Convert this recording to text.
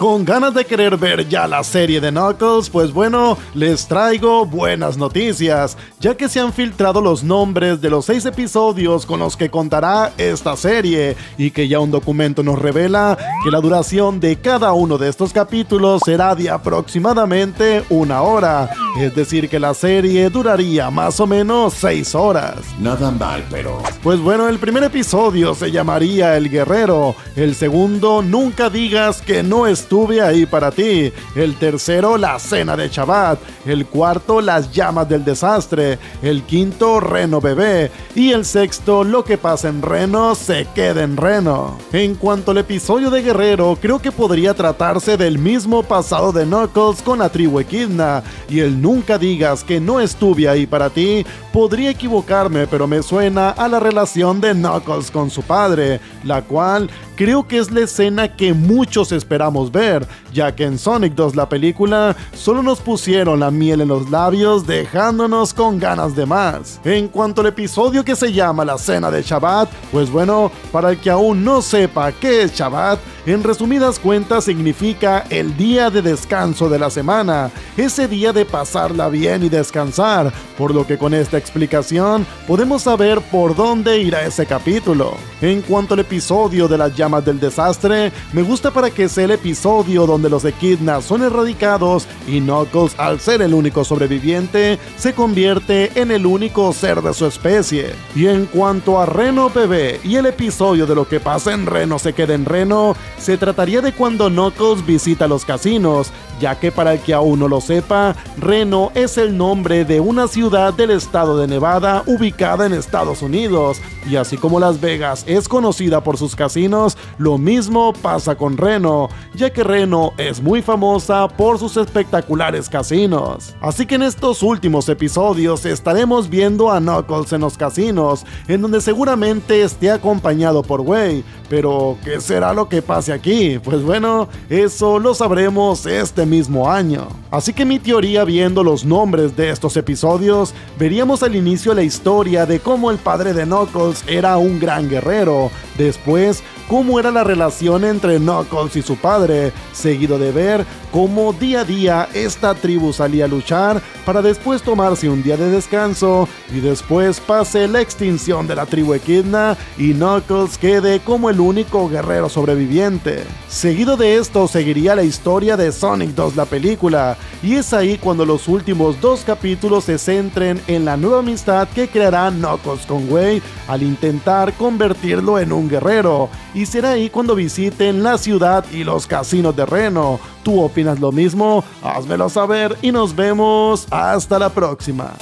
Con ganas de querer ver ya la serie de Knuckles, pues bueno, les traigo buenas noticias, ya que se han filtrado los nombres de los seis episodios con los que contará esta serie, y que ya un documento nos revela que la duración de cada uno de estos capítulos será de aproximadamente una hora, es decir que la serie duraría más o menos seis horas. Nada mal, pero... Pues bueno, el primer episodio se llamaría El Guerrero, el segundo Nunca digas que no es estuve ahí para ti. El tercero, la cena de Shabbat. El cuarto, las llamas del desastre. El quinto, Reno bebé. Y el sexto, lo que pasa en Reno se queda en Reno. En cuanto al episodio de Guerrero, creo que podría tratarse del mismo pasado de Knuckles con la tribu Equidna. Y el nunca digas que no estuve ahí para ti, podría equivocarme, pero me suena a la relación de Knuckles con su padre, la cual creo que es la escena que muchos esperamos ver, ya que en Sonic 2 la película solo nos pusieron la miel en los labios dejándonos con ganas de más. En cuanto al episodio que se llama la cena de Shabbat, pues bueno, para el que aún no sepa qué es Shabbat, en resumidas cuentas significa el día de descanso de la semana, ese día de pasarla bien y descansar, por lo que con esta explicación podemos saber por dónde irá ese capítulo. En cuanto al episodio de las llamas del desastre, me gusta para que sea el episodio donde los Echidnas son erradicados y Knuckles, al ser el único sobreviviente, se convierte en el único ser de su especie. Y en cuanto a Reno Bebé y el episodio de lo que pasa en Reno se queda en Reno, se trataría de cuando Knuckles visita los casinos, ya que para el que aún no lo sepa, Reno es el nombre de una ciudad del estado de Nevada ubicada en Estados Unidos, y así como Las Vegas es conocida por sus casinos, lo mismo pasa con Reno, ya que Reno es muy famosa por sus espectaculares casinos. Así que en estos últimos episodios estaremos viendo a Knuckles en los casinos, en donde seguramente esté acompañado por Way, pero ¿qué será lo que pase aquí? Pues bueno, eso lo sabremos este mismo año. Así que mi teoría viendo los nombres de estos episodios, veríamos al inicio la historia de cómo el padre de Knuckles era un gran guerrero, después cómo era la relación entre Knuckles y su padre, seguido de ver cómo día a día esta tribu salía a luchar para después tomarse un día de descanso y después pase la extinción de la tribu Equidna y Knuckles quede como el único guerrero sobreviviente. Seguido de esto seguiría la historia de Sonic 2 la película y es ahí cuando los últimos dos capítulos se centren en la nueva amistad que creará Knuckles con Way al intentar convertirlo en un guerrero y será ahí cuando visiten la ciudad y los casinos de Reno. ¿Tú opinas lo mismo? Házmelo saber y nos vemos hasta la próxima.